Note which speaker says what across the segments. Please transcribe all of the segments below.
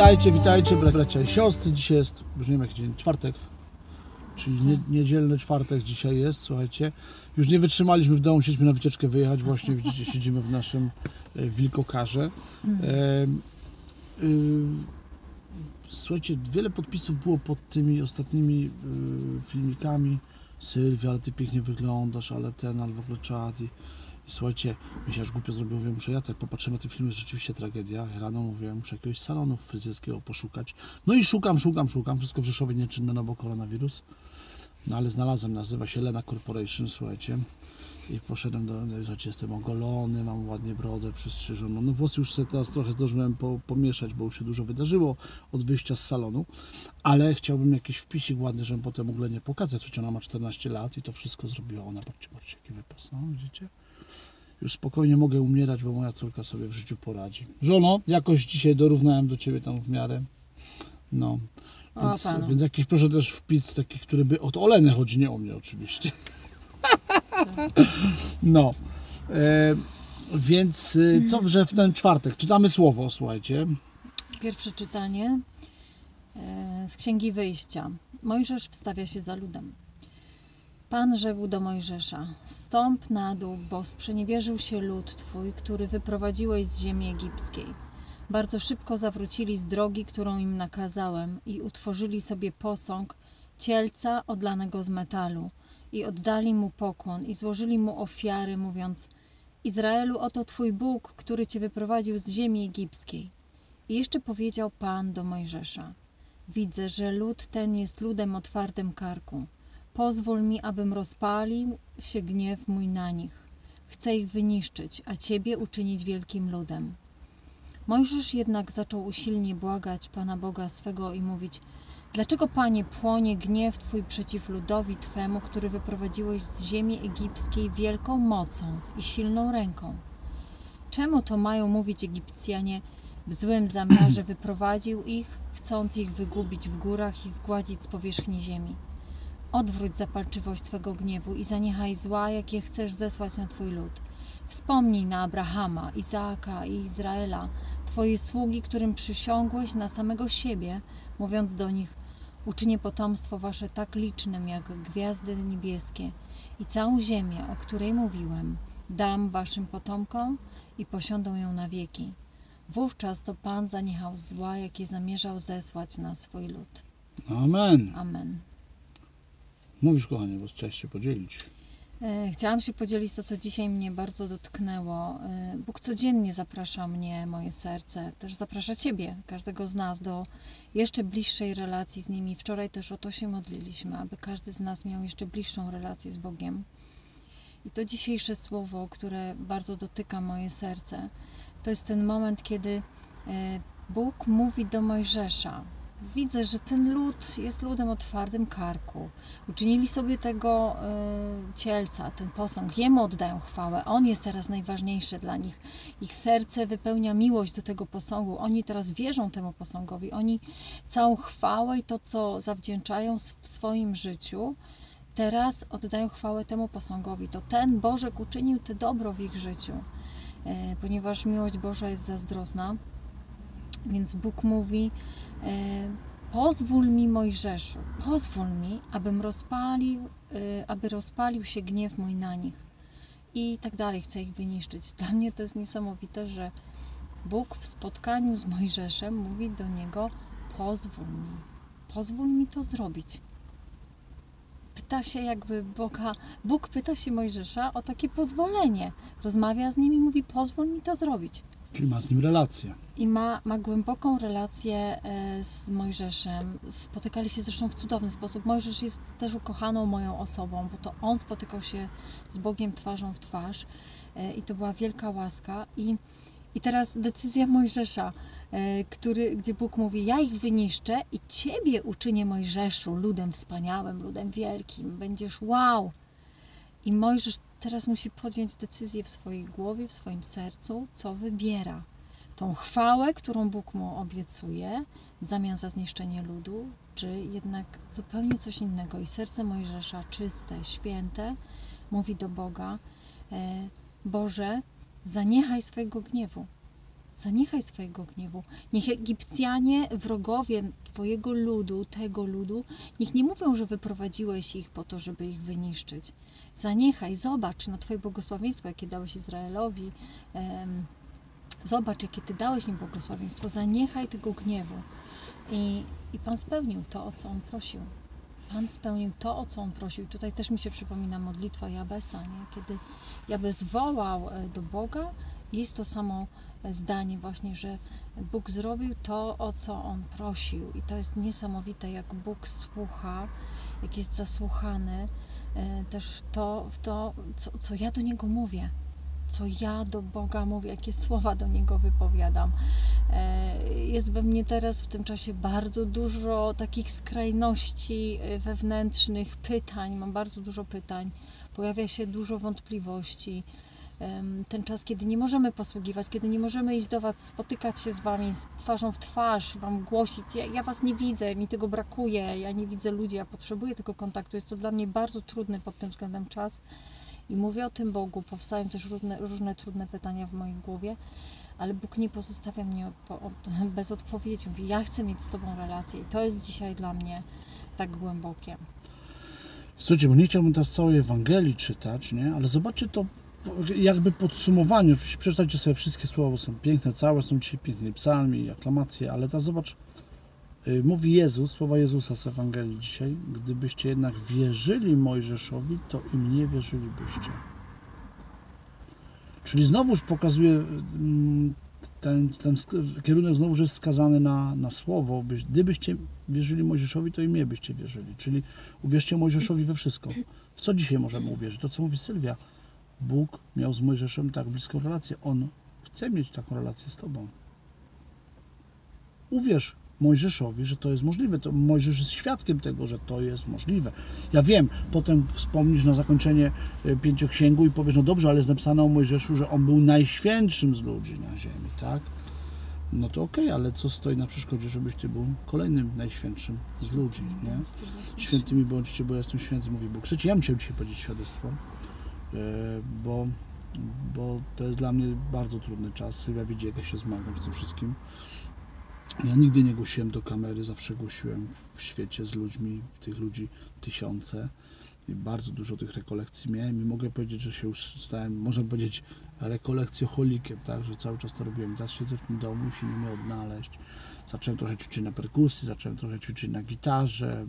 Speaker 1: Witajcie, witajcie, bracia i siostry. Dzisiaj jest, już nie wiem jaki dzień, czwartek, czyli nie, niedzielny czwartek dzisiaj jest, słuchajcie. Już nie wytrzymaliśmy w domu, musieliśmy na wycieczkę wyjechać, właśnie widzicie, siedzimy w naszym e, wilkokarze. E, y, słuchajcie, wiele podpisów było pod tymi ostatnimi y, filmikami. Sylwia, ale ty pięknie wyglądasz, ale ten, ale w ogóle i słuchajcie, mi się aż głupio zrobiło, mówię, muszę ja tak popatrzę na te jest rzeczywiście tragedia. Rano mówię, muszę jakiegoś salonu fryzjerskiego poszukać. No i szukam, szukam, szukam, wszystko w Rzeszowie nieczynne, no bo koronawirus. No ale znalazłem, nazywa się Lena Corporation, słuchajcie. I poszedłem do, no, słuchajcie, jestem ogolony, mam ładnie brodę przystrzyżoną. No włosy już sobie teraz trochę zdążyłem po, pomieszać, bo już się dużo wydarzyło od wyjścia z salonu. Ale chciałbym jakiś wpisik ładny, żebym potem mógł nie pokazać, choć ona ma 14 lat i to wszystko zrobiła ona. Patrzcie, patrzcie, jaki wypas, no widzicie? Już spokojnie mogę umierać, bo moja córka sobie w życiu poradzi. Żono, jakoś dzisiaj dorównałem do ciebie tam w miarę. No. Więc, więc jakiś proszę też wpis taki, który by od Oleny chodzi, nie o mnie oczywiście. No. E, więc y, co że w ten czwartek? Czytamy słowo, słuchajcie.
Speaker 2: Pierwsze czytanie e, z Księgi Wyjścia. Mojżesz wstawia się za ludem. Pan rzekł do Mojżesza: Stąp na dół, bo sprzeniewierzył się lud twój, który wyprowadziłeś z ziemi egipskiej. Bardzo szybko zawrócili z drogi, którą im nakazałem, i utworzyli sobie posąg cielca odlanego z metalu, i oddali mu pokłon, i złożyli mu ofiary, mówiąc: Izraelu, oto twój Bóg, który cię wyprowadził z ziemi egipskiej. I jeszcze powiedział Pan do Mojżesza: Widzę, że lud ten jest ludem o twardym karku. Pozwól mi, abym rozpalił się gniew mój na nich. Chcę ich wyniszczyć, a ciebie uczynić wielkim ludem. Mojżesz jednak zaczął usilnie błagać Pana Boga swego i mówić: Dlaczego, Panie, płonie gniew Twój przeciw ludowi Twemu, który wyprowadziłeś z ziemi egipskiej wielką mocą i silną ręką? Czemu to mają mówić Egipcjanie? W złym zamiarze wyprowadził ich, chcąc ich wygubić w górach i zgładzić z powierzchni ziemi. Odwróć zapalczywość Twego gniewu i zaniechaj zła, jakie chcesz zesłać na Twój lud. Wspomnij na Abrahama, Izaaka i Izraela, Twoje sługi, którym przysiągłeś na samego siebie, mówiąc do nich: Uczynię potomstwo Wasze tak licznym jak gwiazdy niebieskie i całą ziemię, o której mówiłem, dam Waszym potomkom i posiądą ją na wieki. Wówczas to Pan zaniechał zła, jakie zamierzał zesłać na swój lud.
Speaker 1: Amen.
Speaker 2: Amen.
Speaker 1: Mówisz, kochanie, bo chciałeś się podzielić.
Speaker 2: E, Chciałam się podzielić to, co dzisiaj mnie bardzo dotknęło. E, Bóg codziennie zaprasza mnie, moje serce, też zaprasza Ciebie, każdego z nas, do jeszcze bliższej relacji z nimi. Wczoraj też o to się modliliśmy, aby każdy z nas miał jeszcze bliższą relację z Bogiem. I to dzisiejsze słowo, które bardzo dotyka moje serce, to jest ten moment, kiedy e, Bóg mówi do Mojżesza. Widzę, że ten lud jest ludem o twardym karku. Uczynili sobie tego y, cielca, ten posąg. Jemu oddają chwałę. On jest teraz najważniejszy dla nich. Ich serce wypełnia miłość do tego posągu. Oni teraz wierzą temu posągowi. Oni całą chwałę i to, co zawdzięczają w swoim życiu, teraz oddają chwałę temu posągowi. To ten Bożek uczynił te dobro w ich życiu. E, ponieważ miłość Boża jest zazdrosna, więc Bóg mówi: e, Pozwól mi, Mojżeszu, pozwól mi, abym rozpalił, e, aby rozpalił się gniew mój na nich. I tak dalej, chcę ich wyniszczyć. Dla mnie to jest niesamowite, że Bóg w spotkaniu z Mojżeszem mówi do niego: Pozwól mi, pozwól mi to zrobić. Pyta się jakby Boga, Bóg pyta się Mojżesza o takie pozwolenie. Rozmawia z nim i mówi: Pozwól mi to zrobić
Speaker 1: Czyli ma z nim relację.
Speaker 2: I ma, ma głęboką relację e, z Mojżeszem. Spotykali się zresztą w cudowny sposób. Mojżesz jest też ukochaną moją osobą, bo to on spotykał się z Bogiem twarzą w twarz e, i to była wielka łaska. I, i teraz decyzja Mojżesza, e, który, gdzie Bóg mówi: Ja ich wyniszczę i ciebie uczynię, Mojżeszu, ludem wspaniałym, ludem wielkim. Będziesz wow. I Mojżesz teraz musi podjąć decyzję w swojej głowie, w swoim sercu, co wybiera tą chwałę, którą Bóg mu obiecuje, w zamian za zniszczenie ludu, czy jednak zupełnie coś innego. I serce Mojżesza, czyste, święte, mówi do Boga: e, Boże, zaniechaj swojego gniewu. Zaniechaj swojego gniewu. Niech Egipcjanie, wrogowie Twojego ludu, tego ludu, niech nie mówią, że wyprowadziłeś ich po to, żeby ich wyniszczyć. Zaniechaj, zobacz na Twoje błogosławieństwo, jakie dałeś Izraelowi. Zobacz, jakie Ty dałeś im błogosławieństwo. Zaniechaj tego gniewu. I, I Pan spełnił to, o co On prosił. Pan spełnił to, o co On prosił. Tutaj też mi się przypomina modlitwa Jabesa, nie? kiedy Jabez wołał e, do Boga, jest to samo e, zdanie właśnie, że Bóg zrobił to, o co On prosił. I to jest niesamowite, jak Bóg słucha, jak jest zasłuchany e, też to, w to, co, co ja do Niego mówię co ja do Boga mówię, jakie słowa do Niego wypowiadam. E, Jest we mnie teraz w tym czasie bardzo dużo takich skrajności e, wewnętrznych, pytań, mam bardzo dużo pytań, pojawia się dużo wątpliwości. Ten czas, kiedy nie możemy posługiwać, kiedy nie możemy iść do Was, spotykać się z Wami z twarzą w twarz, Wam głosić. Ja, ja Was nie widzę, mi tego brakuje, ja nie widzę ludzi, ja potrzebuję tego kontaktu. Jest to dla mnie bardzo trudny pod tym względem czas i mówię o tym Bogu. Powstają też różne, różne trudne pytania w mojej głowie, ale Bóg nie pozostawia mnie bez odpowiedzi. Mówi, ja chcę mieć z Tobą relację i to jest dzisiaj dla mnie tak głębokie.
Speaker 1: Słuchajcie, bo nie chciałbym teraz całej Ewangelii czytać, nie? ale zobaczcie to jakby podsumowanie. Oczywiście przeczytajcie sobie wszystkie słowa, bo są piękne, całe są dzisiaj piękne psalmi aklamacje, ale ta zobacz, mówi Jezus, słowa Jezusa z Ewangelii dzisiaj, gdybyście jednak wierzyli Mojżeszowi, to i mnie wierzylibyście. Czyli znowuż pokazuje mm, ten, ten kierunek znowuż jest skazany na, na słowo. byś- Gdybyście wierzyli Mojżeszowi, to i mnie byście wierzyli. Czyli uwierzcie Mojżeszowi we wszystko. W co dzisiaj możemy uwierzyć? To, co mówi Sylwia. Bóg miał z Mojżeszem tak bliską relację. On chce mieć taką relację z Tobą. Uwierz Mojżeszowi, że to jest możliwe. To Mojżesz jest świadkiem tego, że to jest możliwe. Ja wiem, potem wspomnisz na zakończenie e, pięcioksięgu i powiesz, no dobrze, ale jest napisane o Mojżeszu, że on był najświętszym z ludzi na ziemi, tak? No to okej, ale co stoi na przeszkodzie, żebyś Ty był kolejnym najświętszym z ludzi, nie? Świętymi bądźcie, bo ja jestem święty, mówi Bóg. Słuchajcie, ja bym chciał dzisiaj powiedzieć świadectwo, e, bo, bo to jest dla mnie bardzo trudny czas. Sylwia widzi, jak ja się zmagam z tym wszystkim. Ja nigdy nie głosiłem do kamery, zawsze głosiłem w świecie z ludźmi, tych ludzi tysiące. I bardzo dużo tych rekolekcji miałem i mogę powiedzieć, że się już stałem, można powiedzieć, rekolekcjoholikiem, tak, że cały czas to robiłem. Teraz siedzę w tym domu i się nie umiem odnaleźć. Zacząłem trochę ćwiczyć na perkusji, zacząłem trochę ćwiczyć na gitarze,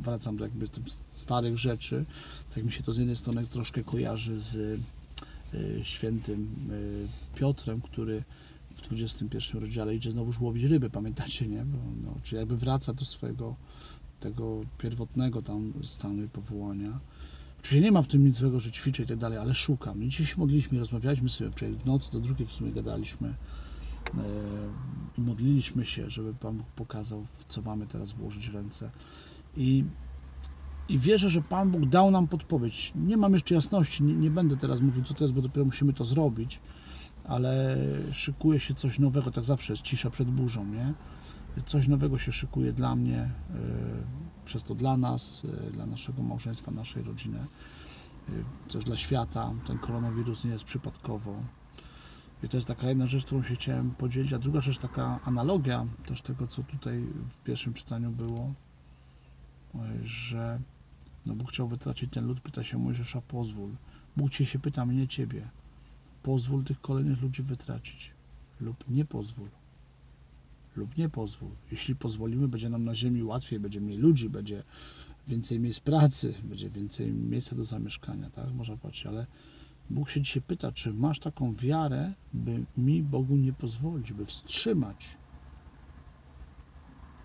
Speaker 1: wracam do jakby tym starych rzeczy. Tak mi się to z jednej strony troszkę kojarzy z y, świętym y, Piotrem, który w 21 rozdziale idzie znowuż łowić ryby, pamiętacie, nie? Bo, no, czyli jakby wraca do swojego tego pierwotnego tam stanu i powołania. Oczywiście nie ma w tym nic złego, że ćwiczę i tak dalej, ale szukam. I dzisiaj się modliliśmy, rozmawialiśmy sobie wczoraj w nocy, do drugiej w sumie gadaliśmy e, i modliliśmy się, żeby Pan Bóg pokazał, w co mamy teraz włożyć ręce. I, I wierzę, że Pan Bóg dał nam podpowiedź. Nie mam jeszcze jasności, nie, nie będę teraz mówił, co to jest, bo dopiero musimy to zrobić, ale szykuje się coś nowego, tak zawsze jest cisza przed burzą, nie? Coś nowego się szykuje dla mnie, e, przez to dla nas, e, dla naszego małżeństwa, naszej rodziny, e, też dla świata. Ten koronawirus nie jest przypadkowo. I to jest taka jedna rzecz, którą się chciałem podzielić, a druga rzecz, taka analogia też tego, co tutaj w pierwszym czytaniu było, że no Bóg chciał wytracić ten lud, pyta się Mojżesza, pozwól. Bóg Cię się pyta, mnie Ciebie. Pozwól tych kolejnych ludzi wytracić lub nie pozwól lub nie pozwól. Jeśli pozwolimy, będzie nam na ziemi łatwiej, będzie mniej ludzi, będzie więcej miejsc pracy, będzie więcej miejsca do zamieszkania, tak? Można patrzeć, ale Bóg się dzisiaj pyta, czy masz taką wiarę, by mi Bogu nie pozwolić, by wstrzymać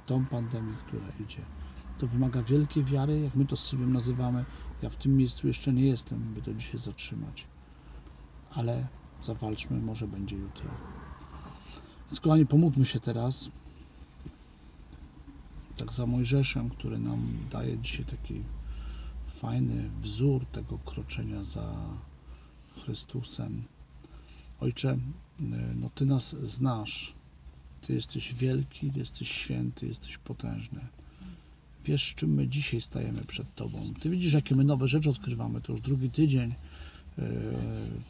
Speaker 1: tą pandemię, która idzie. To wymaga wielkiej wiary, jak my to z nazywamy. Ja w tym miejscu jeszcze nie jestem, by to dzisiaj zatrzymać. Ale zawalczmy, może będzie jutro. Więc kochani, pomódlmy się teraz tak za Mojżeszem, który nam daje dzisiaj taki fajny wzór tego kroczenia za Chrystusem. Ojcze, no Ty nas znasz. Ty jesteś wielki, Ty jesteś święty, jesteś potężny. Wiesz, czym my dzisiaj stajemy przed Tobą. Ty widzisz, jakie my nowe rzeczy odkrywamy. To już drugi tydzień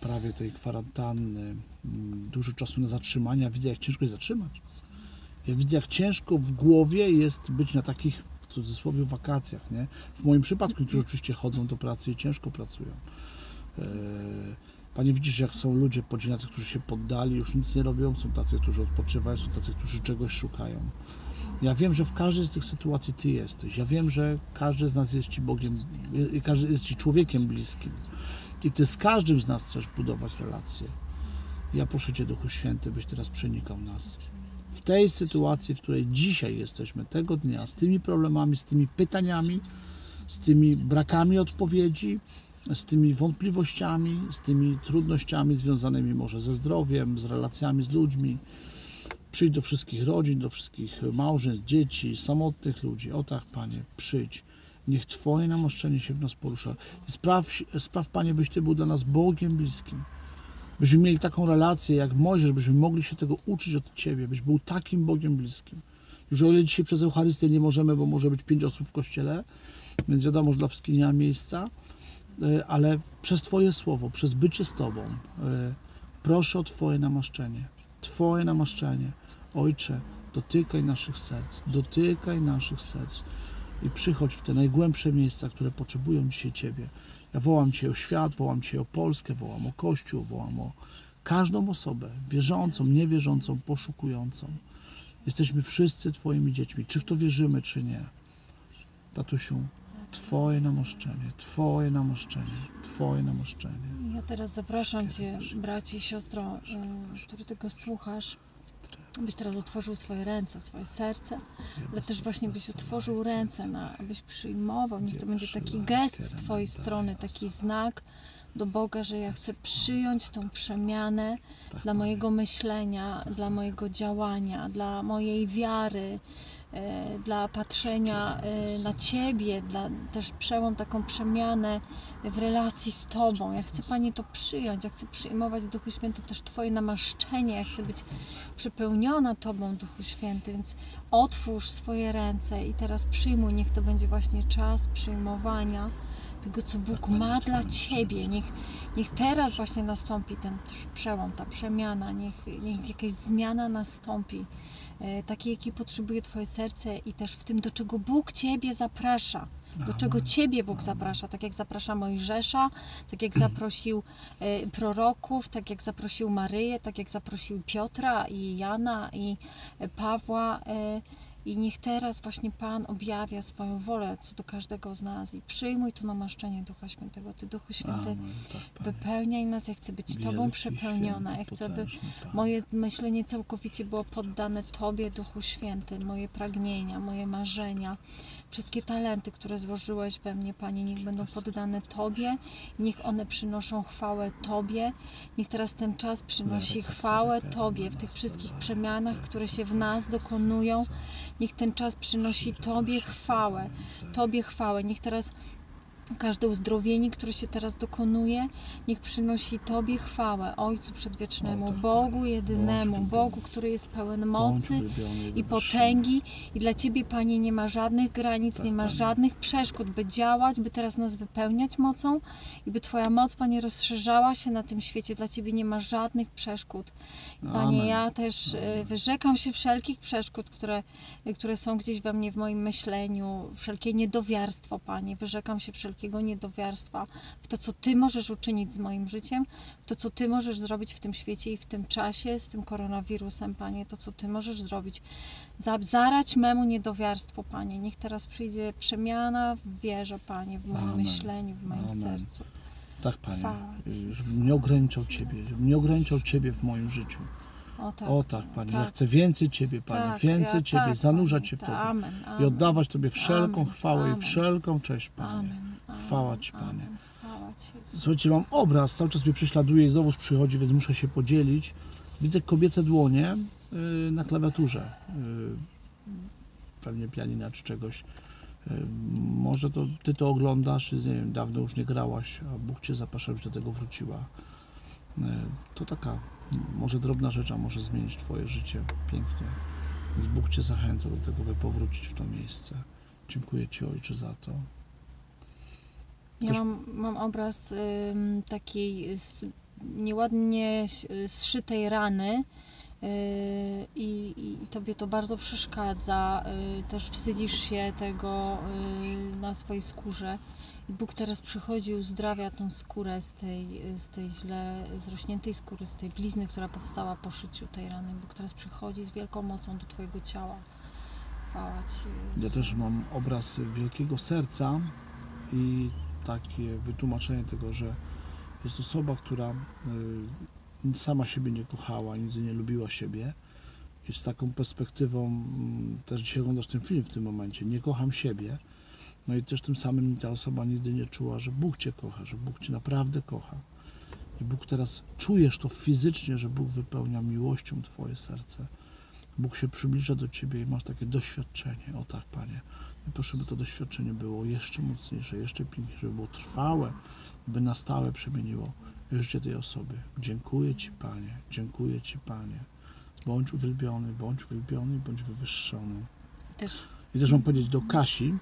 Speaker 1: prawie tej kwarantanny, mm, dużo czasu na zatrzymanie. Ja widzę, jak ciężko jest zatrzymać. Ja widzę, jak ciężko w głowie jest być na takich, w cudzysłowie, wakacjach. Nie? W moim przypadku, którzy oczywiście chodzą do pracy i ciężko pracują. E, Panie widzisz, jak są ludzie podzielacy, którzy się poddali, już nic nie robią, są tacy, którzy odpoczywają, są tacy, którzy czegoś szukają. Ja wiem, że w każdej z tych sytuacji Ty jesteś. Ja wiem, że każdy z nas jest Ci Bogiem, każdy jest Ci człowiekiem bliskim. I Ty z każdym z nas chcesz budować relacje. Ja proszę Cię, Duchu Święty, byś teraz przenikał nas. W tej sytuacji, w której dzisiaj jesteśmy, tego dnia, z tymi problemami, z tymi pytaniami, z tymi brakami odpowiedzi, z tymi wątpliwościami, z tymi trudnościami związanymi może ze zdrowiem, z relacjami z ludźmi. Przyjdź do wszystkich rodzin, do wszystkich małżeństw, dzieci, samotnych ludzi. O tak, Panie, przyjdź. Niech Twoje namaszczenie się w nas porusza. Spraw, spraw, Panie, byś Ty był dla nas Bogiem bliskim. Byśmy mieli taką relację jak Mojżesz, byśmy mogli się tego uczyć od Ciebie, byś był takim Bogiem bliskim. Już o ile dzisiaj przez Eucharystię nie możemy, bo może być pięć osób w kościele, więc wiadomo, że dla wszystkich nie ma miejsca, e, ale przez Twoje słowo, przez bycie z Tobą, e, proszę o Twoje namaszczenie. Twoje namaszczenie. Ojcze, dotykaj naszych serc, dotykaj naszych serc i przychodź w te najgłębsze miejsca, które potrzebują dzisiaj Ciebie. Ja wołam Cię o świat, wołam Cię o Polskę, wołam o Kościół, wołam o każdą osobę, wierzącą, niewierzącą, poszukującą. Jesteśmy wszyscy Twoimi dziećmi, czy w to wierzymy, czy nie. Tatusiu, Twoje namaszczenie, Twoje namaszczenie, Twoje namaszczenie.
Speaker 2: Ja teraz zapraszam Cię, braci i siostro, y, który tego słuchasz, byś teraz otworzył swoje ręce, swoje serce, ale też właśnie byś otworzył ręce, na, abyś przyjmował. Niech to będzie taki gest z Twojej strony, taki znak do Boga, że ja chcę przyjąć tą przemianę dla mojego myślenia, dla mojego działania, dla mojej wiary, dla patrzenia e, na Ciebie, dla też przełom, taką przemianę w relacji z Tobą. Ja chcę Panie to przyjąć, ja chcę przyjmować Duchu Święty też Twoje namaszczenie, ja chcę być przepełniona Tobą, Duchu Święty, więc otwórz swoje ręce i teraz przyjmuj, niech to będzie właśnie czas przyjmowania tego, co Bóg
Speaker 1: Panie,
Speaker 2: ma dla Ciebie. Niech, niech teraz właśnie nastąpi ten przełom, ta przemiana, niech, niech jakaś zmiana nastąpi, e, takiej, jakiej potrzebuje Twoje serce i też w tym, do czego Bóg Ciebie zaprasza. Do czego Ciebie Bóg zaprasza, tak jak zaprasza Mojżesza, tak jak zaprosił e, proroków, tak jak zaprosił Maryję, tak jak zaprosił Piotra i Jana i e, Pawła. e, I niech teraz właśnie Pan objawia swoją wolę co do każdego z nas i przyjmuj to namaszczenie Ducha Świętego. Ty, Duchu Święty,
Speaker 1: Amen. Tak,
Speaker 2: wypełniaj nas. Ja chcę być Tobą
Speaker 1: Wielki,
Speaker 2: przepełniona.
Speaker 1: święty,
Speaker 2: Ja chcę, by moje myślenie całkowicie było poddane Tobie, Duchu Święty, moje pragnienia, moje marzenia, wszystkie talenty, które złożyłeś we mnie, Panie, niech będą poddane Tobie, niech one przynoszą chwałę Tobie, niech teraz ten czas przynosi chwałę Tobie w tych wszystkich przemianach, które się w nas dokonują, niech ten czas przynosi Tobie chwałę, Tobie chwałę, niech teraz Każde uzdrowienie, które się teraz dokonuje, niech przynosi Tobie chwałę, Ojcu Przedwiecznemu,
Speaker 1: O, tak,
Speaker 2: Bogu
Speaker 1: Panie.
Speaker 2: jedynemu, Bogu, który jest pełen mocy i potęgi. I dla Ciebie, Panie, nie ma żadnych granic,
Speaker 1: Tak,
Speaker 2: nie ma
Speaker 1: Panie.
Speaker 2: żadnych przeszkód, by działać, by teraz nas wypełniać mocą i by Twoja moc, Panie, rozszerzała się na tym świecie. Dla Ciebie nie ma żadnych przeszkód. I, Panie,
Speaker 1: Amen.
Speaker 2: ja też e, wyrzekam się wszelkich przeszkód, które, które są gdzieś we mnie, w moim myśleniu, wszelkie niedowiarstwo, Panie. Wyrzekam się wszelkiego niedowiarstwa w to, co Ty możesz uczynić z moim życiem, w to, co Ty możesz zrobić w tym świecie i w tym czasie z tym koronawirusem, Panie, to, co Ty możesz zrobić. Za- Zarać memu niedowiarstwo, Panie. Niech teraz przyjdzie przemiana w wierze, Panie, w moim
Speaker 1: Amen.
Speaker 2: myśleniu, w moim
Speaker 1: Amen.
Speaker 2: sercu.
Speaker 1: Tak, Panie. Y, Żebym nie ograniczał Ciebie, żebym nie ograniczał Ciebie w moim życiu.
Speaker 2: O tak.
Speaker 1: O tak, Panie. Ja
Speaker 2: tak.
Speaker 1: chcę więcej Ciebie, Panie.
Speaker 2: Tak,
Speaker 1: więcej
Speaker 2: ja
Speaker 1: Ciebie,
Speaker 2: tak,
Speaker 1: zanurzać się w. Tobie.
Speaker 2: Amen,
Speaker 1: I
Speaker 2: amen.
Speaker 1: oddawać Tobie wszelką
Speaker 2: Amen,
Speaker 1: chwałę i wszelką cześć, Panie. Chwała Ci, Panie. Słuchajcie, mam obraz, cały czas mnie prześladuje i znowu przychodzi, więc muszę się podzielić. Widzę kobiece dłonie y, na klawiaturze. Y, pewnie pianina czy czegoś. Y, może to Ty to oglądasz, nie wiem, dawno już nie grałaś, a Bóg Cię żebyś do tego wróciła. Y, to taka może drobna rzecz, a może zmienić Twoje życie pięknie. Więc Bóg Cię zachęca do tego, by powrócić w to miejsce. Dziękuję Ci, Ojcze, za to.
Speaker 2: Ja
Speaker 1: Też-
Speaker 2: mam, mam obraz ym, takiej s- nieładnie y, zszytej rany y, i, i tobie to bardzo przeszkadza. y, Też wstydzisz się tego y, na swojej skórze. I Bóg teraz przychodzi uzdrawia tą skórę z tej, z tej źle zrośniętej skóry, z tej blizny, która powstała po szyciu tej rany. Bóg teraz przychodzi z wielką mocą do twojego ciała. Chwała Ci.
Speaker 1: Ja też mam obraz wielkiego serca i takie wytłumaczenie tego, że jest osoba, która y, sama siebie nie kochała, nigdy nie lubiła siebie. I z taką perspektywą, mm, też dzisiaj oglądasz ten film w tym momencie, nie kocham siebie. No i też tym samym ta osoba nigdy nie czuła, że Bóg Cię kocha, że Bóg Cię naprawdę kocha. I Bóg teraz czujesz to fizycznie, że Bóg wypełnia miłością Twoje serce. Bóg się przybliża do Ciebie i masz takie doświadczenie. O tak, Panie. I proszę, by to doświadczenie było jeszcze mocniejsze, jeszcze piękniejsze, żeby było trwałe, by na stałe przemieniło życie tej osoby. Dziękuję Ci, Panie. Dziękuję Ci, Panie. Bądź uwielbiony, bądź uwielbiony, bądź wywyższony.
Speaker 2: Też
Speaker 1: I też mam powiedzieć do Kasi,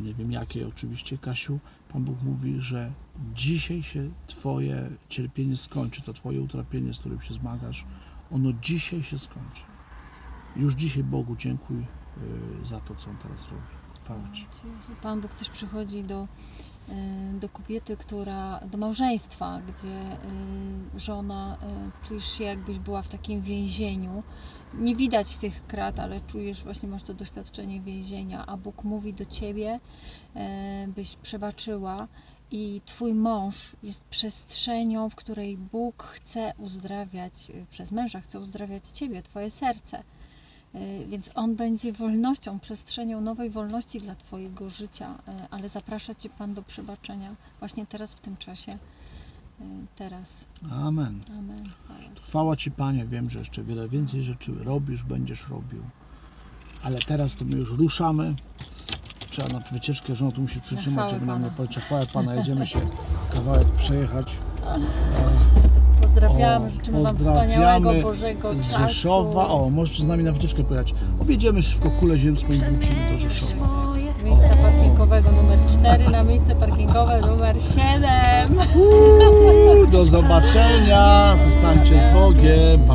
Speaker 1: nie wiem jakiej oczywiście, Kasiu, Pan Bóg mówi, że dzisiaj się Twoje cierpienie skończy, to Twoje utrapienie, z którym się zmagasz, ono dzisiaj się skończy. Już dzisiaj Bogu dziękuj y, za to, co On teraz robi. Chwała Ci.
Speaker 2: Pan Bóg też przychodzi do, do kobiety, która, do małżeństwa, gdzie y, żona, y, czujesz się jakbyś była w takim więzieniu. Nie widać tych krat, ale czujesz, właśnie masz to doświadczenie więzienia, a Bóg mówi do ciebie, y, byś przebaczyła i twój mąż jest przestrzenią, w której Bóg chce uzdrawiać, y, przez męża chce uzdrawiać ciebie, twoje serce. Y, Więc on będzie wolnością, przestrzenią nowej wolności dla Twojego życia, y, ale zaprasza Cię Pan do przebaczenia właśnie teraz w tym czasie. Y, Teraz.
Speaker 1: Amen.
Speaker 2: Amen. Chwała Ci.
Speaker 1: Chwała Panie. Wiem, że jeszcze wiele więcej rzeczy robisz, będziesz robił. Ale teraz to my już ruszamy. Trzeba na wycieczkę, żona tu musi przytrzymać, żeby nam nie poleciał. Chwałę Pana, jedziemy się kawałek przejechać.
Speaker 2: Pozdrawiamy,
Speaker 1: O,
Speaker 2: życzymy Wam
Speaker 1: pozdrawiamy
Speaker 2: wspaniałego Bożego
Speaker 1: z
Speaker 2: czasu.
Speaker 1: Rzeszowa. O, możecie z nami na wycieczkę pojechać. Objedziemy szybko kulę ziemską i wrócimy do Rzeszowa.
Speaker 2: Z miejsca parkingowego numer 4 na miejsce parkingowe numer 7.
Speaker 1: Uuu, do zobaczenia. Zostańcie z Bogiem. Pa,